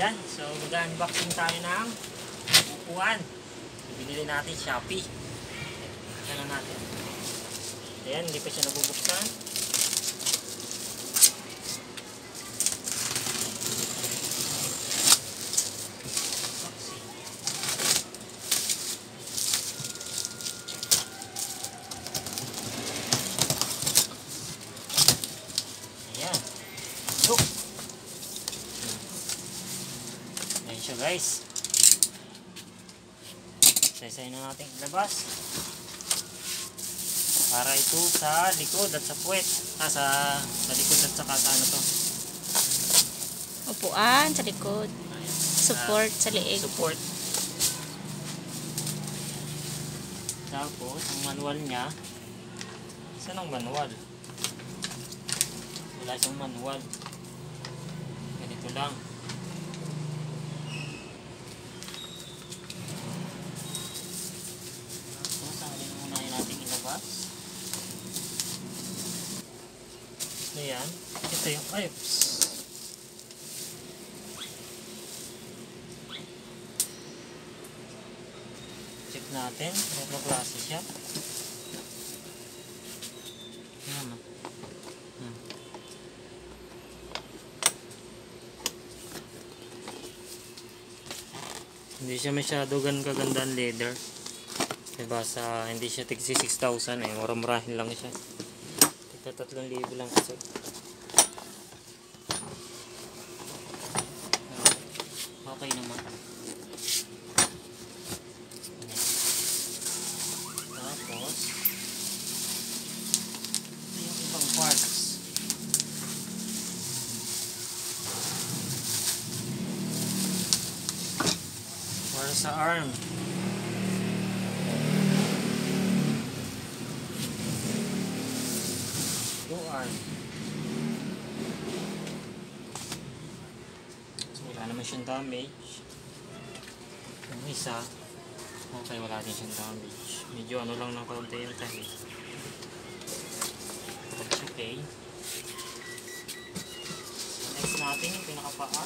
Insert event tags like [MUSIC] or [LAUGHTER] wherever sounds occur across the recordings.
Yan, so mag-unboxing tayo ng upuan. Binili natin Shopee. Na natin. Ayan, hindi pa siya nabubuksan. Ayan. Look. Ayan siya guys. Saysay na natin ilabas. Para ito sa likod at sa puwet. Ah, sa, sa likod at saka sa ano to. Upuan sa likod. Ayan. Support sa leeg. Support. Tapos, ang manual niya. Saan ang manual? Wala siyang manual. Ganito lang. Tapos, ang alin muna yung natin ilabas. Ayan. Ito yung, ay, psst. Check natin kung ano klase siya. Ayan. Hmm. Hindi siya masyado gan kaganda ang leather. Diba sa hindi siya tig 6,000 eh. Mura-murahin lang siya. Tigta 3,000 lang kasi. Okay naman. Tapos, ito yung ibang parts. Para sa arm. Two arm. So, wala naman siyang damage. Yung isa, Okay, wala din siyang damage. Medyo ano lang ng kaunti yung tahi. That's okay. Next natin yung pinakapaa.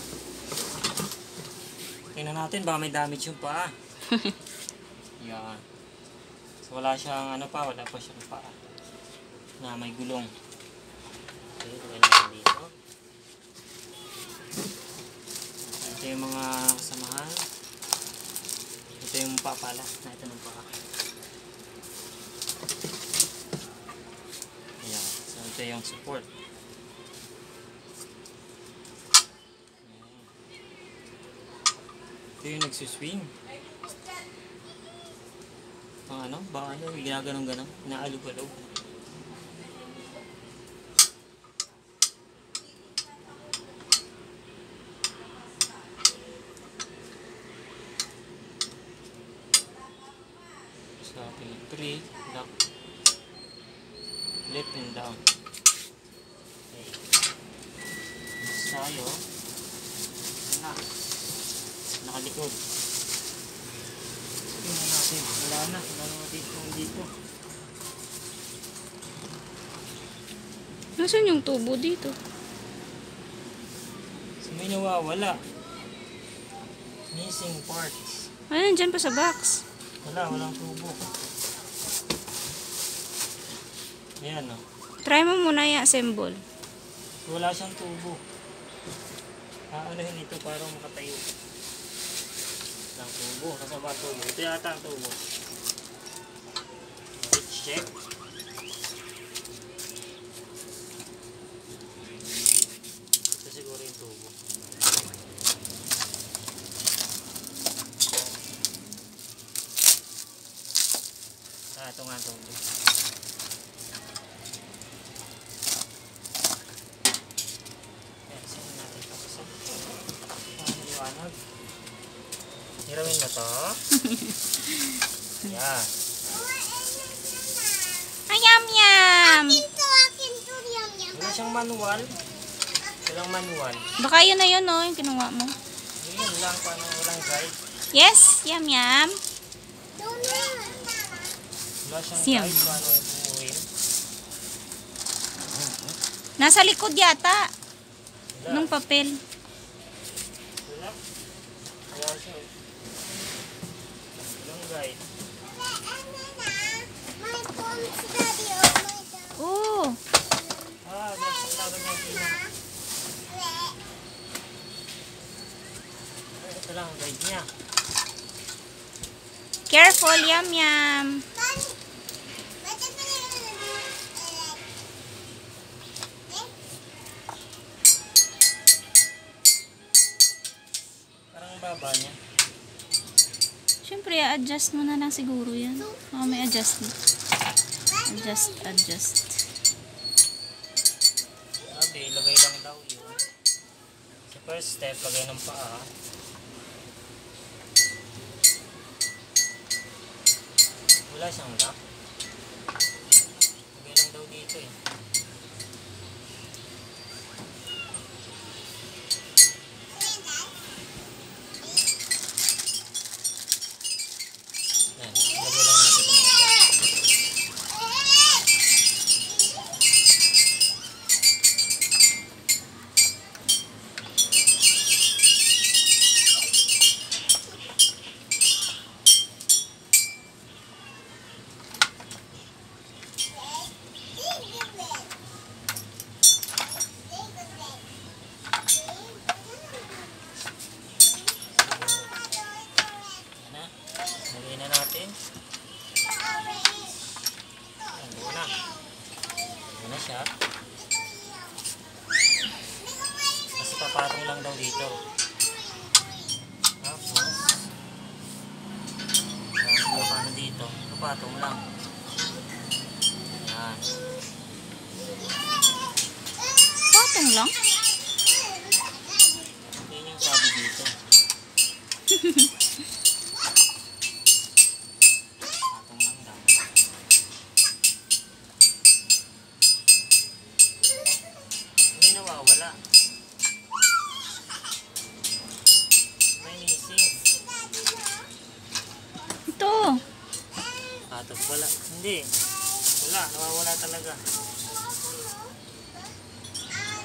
Tingnan natin ba may damage yung paa. [LAUGHS] Yan. So wala siyang ano pa, wala pa siyang paa. Na may gulong. Okay, lagay natin dito. Ito yung mga kasamahan. Ito yung paa pala. Na ito ng paa. Ayan. So ito yung support. Ayan. Ito yung nagsuswing. Pang ano? Ba ano? Ginaganong ganong. Inaalog-alog. Sa ating 3, lock, left and down. Okay. Next tayo. Na. Nakalikod. Tingnan natin. Wala na. Wala na dito. dito. Nasaan yung tubo dito? So may nawawala. Missing parts. Ay, nandyan pa sa box. Wala. Walang tubo. Ayan o. Try mo muna yung assemble. Wala siyang tubo. Aanohin ito para makatayo. Lang tubo. Nasa ba tubo? Ito yata ang tubo. Let's check. Ito siguro yung tubo. Ah, ito nga ang tubo. Ayan, saan natin ito kasi? Paano liwanag? Hirawin mo to. [LAUGHS] Yan. Ay, yum yum! Wala siyang manual. Walang manual. Baka yun na yun, no, yung kinuha mo. Yun lang, paano walang guide. Yes, yum yum. Wala siyang Siyam. guide paano buuin. Nasa likod yata. Wala. Nung papel. Wala. Ayan siya. oh. Malunggay. Oh, Ah, ganyan sa laban niya sila. Ito lang ang guide niya. careful, yum yum. Parang ang baba niya. Siyempre, adjust mo na lang siguro yan. Oh, may adjust. Adjust, adjust. Sabi, ilagay lang daw yun. Sa first step, lagay ng paa. Wala siyang lock. Lang daw dito. Tapos, yan, kung paano dito. Papatong lang. Yan. Patong lang.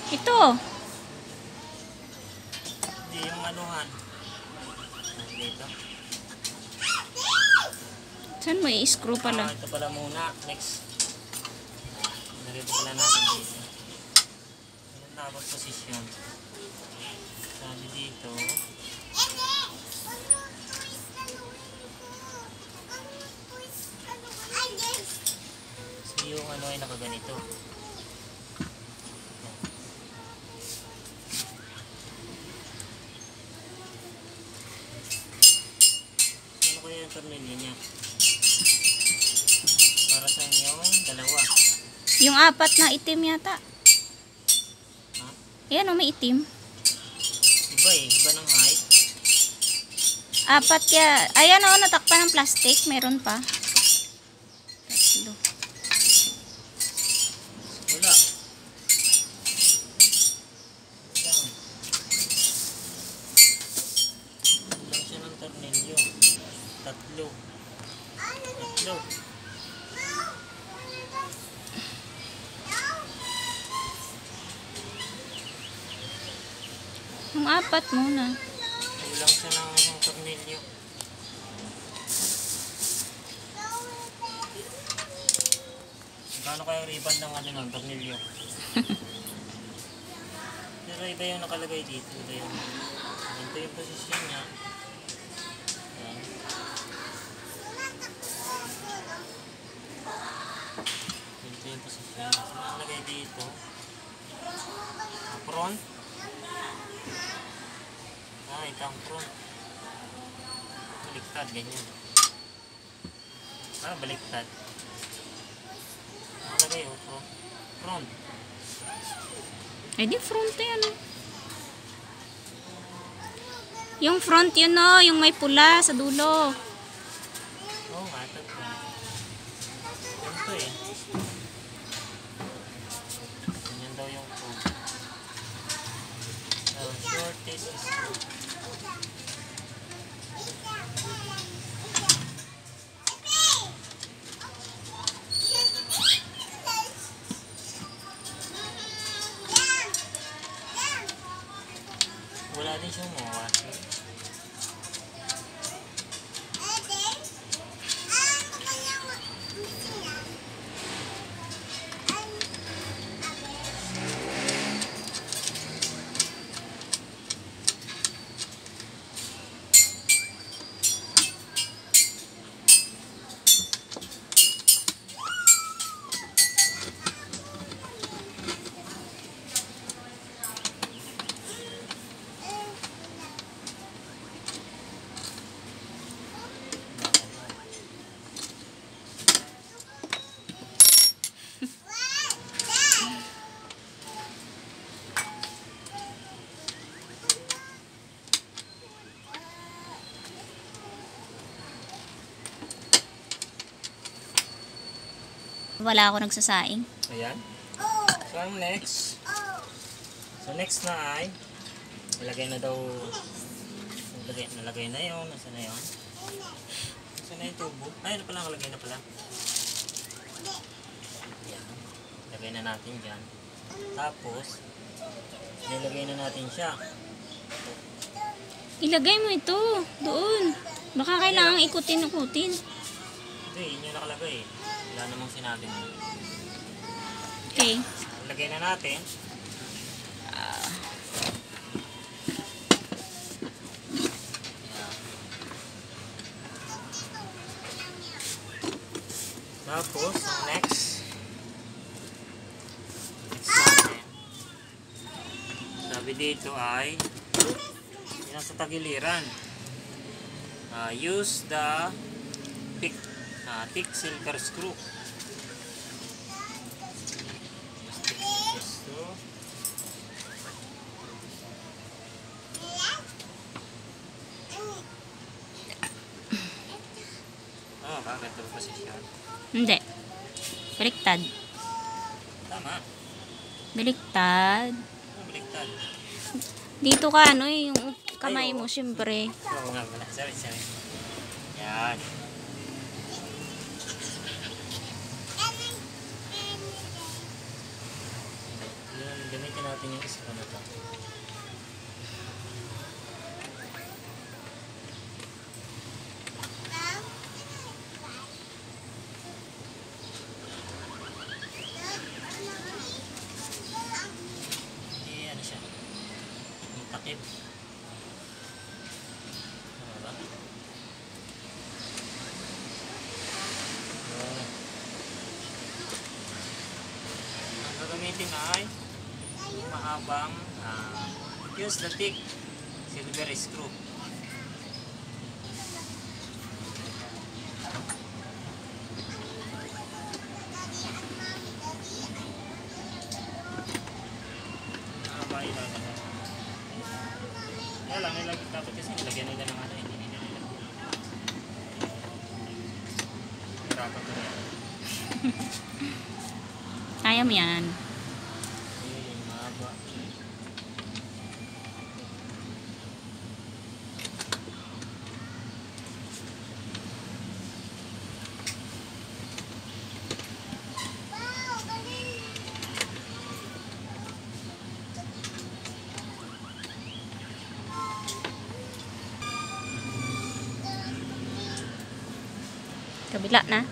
Ito. Hindi yung anuhan. Dito. Saan mo i-screw Ah, pala? ito pala muna. Next. Narito pala natin dito. Ayan dapat posisyon. Sabi dito. So yung ano ay nakaganito. Ano kaya yung tornilyo niya? Para sa yung dalawa. Yung apat na itim yata. Ha? Yan o, may itim. Iba eh. Iba ng height. Apat kaya. Ayan o, natakpan ng plastic. Meron pa. Tatlo. Wala. Lang. Lang siya ng tornilyo. Tatlo. Tatlo. Yung apat muna. Kulang siya ng isang tornilyo. Kano kaya ribbon ng ano ng tornilyo? [LAUGHS] Pero iba yung nakalagay dito. Iba yung, ito yung posisyon niya. Yan. Ito yung posisyon niya. So, nakalagay dito. Front. Ah, ito ang front. Baliktad, ganyan. Ah, baliktad. Nakalagay oh, front. Front. Eh di front yan. Yung front yun o, yung may pula sa dulo. Oo nga, Wala ako nagsasaing. Ayan. So, ang next. So, next na ay, ilagay na daw, nalagay, nalagay na yun, nasa na yun? Nasa na yung tubo? Ay, ano pala, nalagay na pala. Ayan. Lagay na natin dyan. Tapos, nilagay na natin siya. Ilagay mo ito. Doon. Baka kailangan ikutin-ikutin. Hindi, yun yung nakalagay. Wala namang sinabi mo. Okay. Lagay na natin. Tapos, next. Next natin. Sabi dito ay yun sa tagiliran. Ah, use the thick, ah, thick silver screw. Gusto. Oh, bakit ito posisyon? Hindi. Baliktad. Tama. Baliktad. Oh, baliktad. Dito ka, ano eh, yung kamay mo, syempre. Oo nga pala. Sorry, sorry. Yan. Yun, gamitin natin yung isa na to. Eh, ano siya? Yung takip. Tama ba? Yun. Ang gagamitin ay yung mahabang ah, use the thick silver screw. Kaya lang, yan. Eh, mahaba. Kabila na.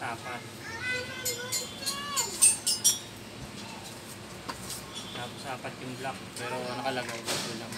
Tapat-tapat. Tapos apat yung block. Pero nakalagay dito lang.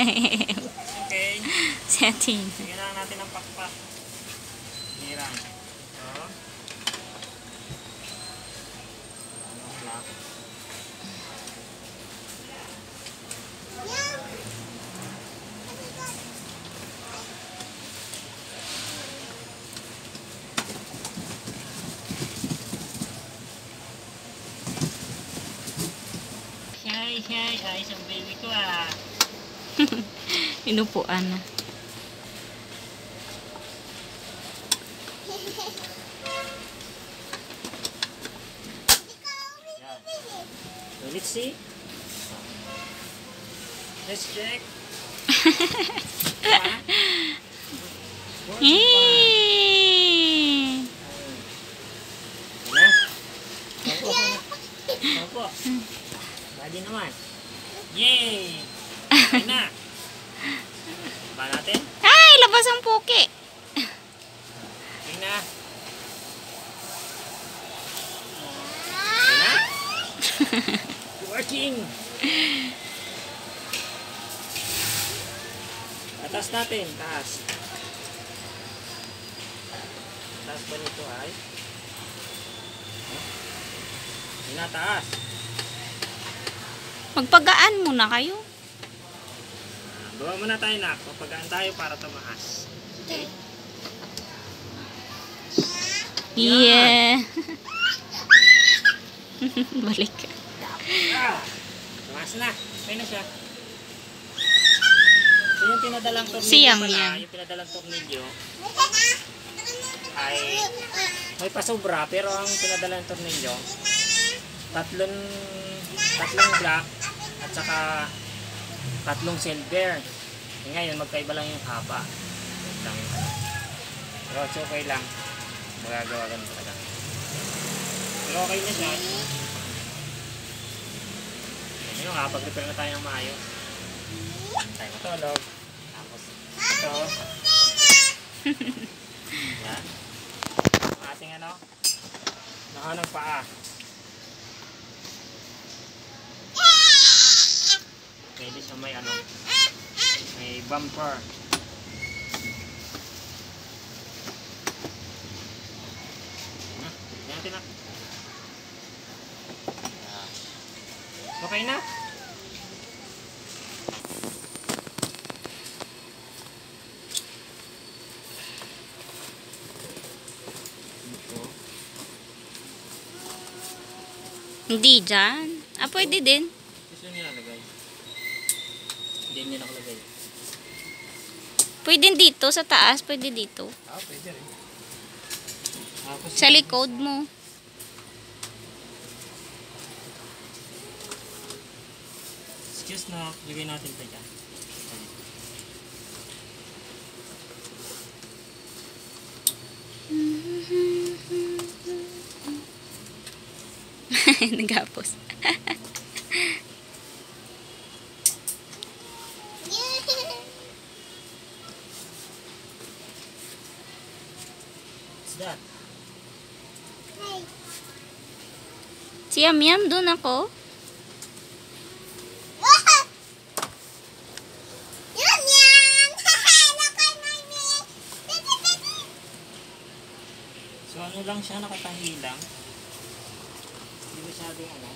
Okay. Setting. Sige lang natin ang pakpak. Hirang. Ito. Ano flap? Shy, shy. Ayos ang baby ko ah. [LAUGHS] Inupuan na. Let's see. Let's check. Opo. Ready naman. Yay! Okay na. Ba natin? Ay, labas ang puki. Okay na. Okay na? Working! Taas natin, taas. Taas ba nito ay? Huh? Tinataas. Magpagaan muna kayo. Ah, Bawa muna tayo na. Papagaan tayo para tumaas. Okay? Yeah. [LAUGHS] Balik. Ah! Tumaas na. Okay na siya. So yung pinadalang tornilyo Siyang pala, yan. yung pinadalang tornilyo ay may pasobra pero ang pinadalang tornilyo tatlong tatlong black at saka tatlong silver. Eh, ngayon magkaiba lang yung haba. Pero it's okay lang. Magagawa ganun talaga. Pero okay na siya. Ayun nga, pag-repair na tayo ng maayos. Tayo matulog. Tapos, ito. [LAUGHS] Yan. Ang ating ano, nakanang paa. Pwede siya may ano, may bumper. Hmm, yan natin na. Yan. Okay na? Hindi dyan. Ah, pwede din. Gusto niya nalagay. Hindi niya nakalagay. Pwede dito sa taas. Pwede dito. Ah, pwede rin. Sa likod mo. Excuse na, lagay natin pa dyan. [LAUGHS] Nagapos. [LAUGHS] Si Yam Yam, doon ako. Baby, baby! So ano lang siya, nakatahi lang. Hindi masyadong ano.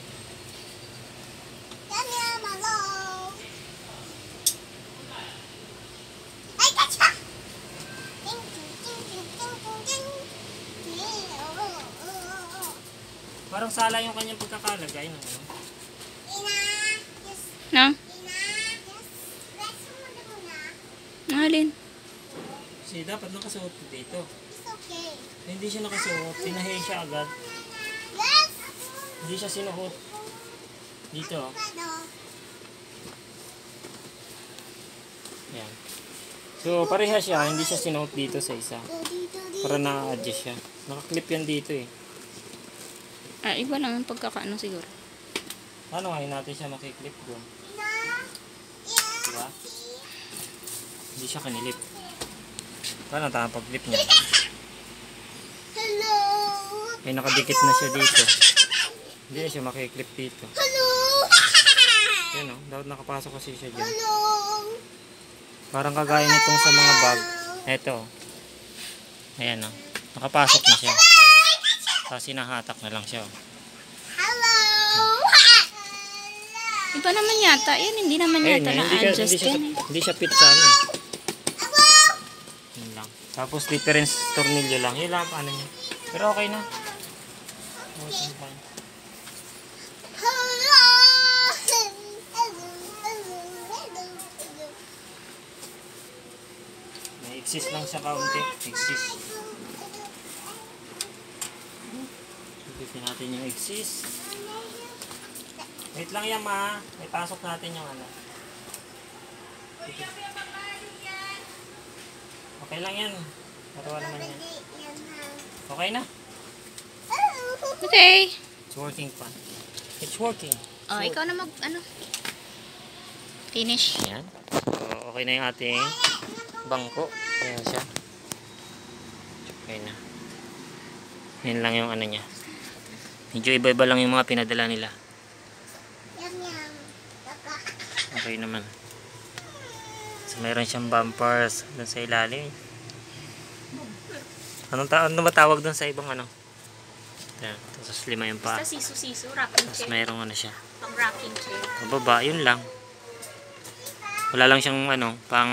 Parang sala yung kanyang pagkakalagay. No? Ina! Na muna. Alin? Kasi dapat nakasuot dito. It's okay. Hindi siya nakasuot, tinahi siya agad. Yes! Hindi siya sinuot. Dito. Yan. So pareha siya, hindi siya sinuot dito sa isa. Para na-adjust siya. Nakaklip yan dito eh. Ah, iba lang ang pagkakaano siguro. Paano ngayon natin siya makiklip doon? Diba? Hindi siya kanilip. Paano tayo pag-clip niya? Hello! Eh nakadikit na siya dito. Hindi na siya makiklip dito. Hello! Yan o, dapat nakapasok kasi siya dyan. Tulong. Parang kagaya nitong sa mga bag. Eto. Ayan o. Nakapasok na siya. Tapos sinahatak na lang siya. Hello. Iba naman yata. Yan, hindi naman Ayun, yata eh, hindi, ka, na-adjust hindi, siya, yan eh. hindi siya fit sa ano eh. Yun lang. Tapos difference tornilyo lang. Yun lang paano niya. Pero okay na. Okay na. May exist lang siya kaunti. Exist. Subitin natin yung exist. Wait lang yan ma. May pasok natin yung ano. Okay lang yan. Parawa naman yan. Okay na. Okay. It's working pa. It's working. Oh, ikaw na mag, ano. Finish. Yan. So, okay na yung ating bangko. Ayan siya. Okay na. Yan lang yung ano niya. Medyo iba-iba lang yung mga pinadala nila. Okay naman. So, mayroon siyang bumpers dun sa ilalim. Anong, ta ano ba tawag dun sa ibang ano? Tapos lima yung pa. Basta sisu-sisu, rocking Tapos chair. mayroong ano siya. Pang rocking chair. Pababa, yun lang. Wala lang siyang ano, pang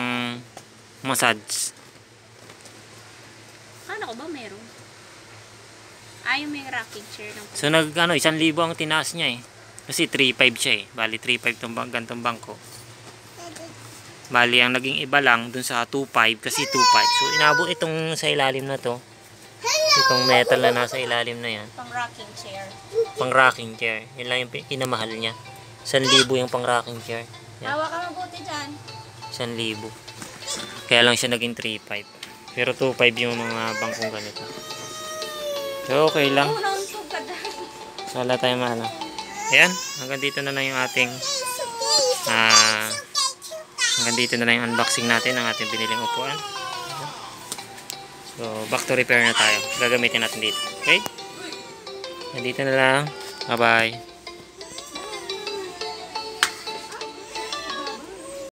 massage. Ano ko ba meron? Ah, yung may rocking chair lang. So nag ano, isang libo ang tinaas niya eh. Kasi 3.5 siya eh. Bali 3.5 tong bang, gantong bangko. Bali ang naging iba lang dun sa 2.5 kasi 2.5. So inabot itong sa ilalim na to. Itong metal na nasa ilalim na yan. Pang rocking chair. Pang rocking chair. Yun lang yung pi- kinamahal niya. 1,000 yung pang rocking chair. Yan. Tawa ka mabuti dyan. 1,000. Kaya lang siya naging 3.5. Pero 2.5 yung mga bangkong ganito. So okay lang. Wala tayong maano. Ayan, hanggang dito na lang yung ating ah hanggang dito na lang yung unboxing natin ng ating biniling upuan. So, back to repair na tayo. Gagamitin natin dito. Okay? Nandito na lang. Bye-bye.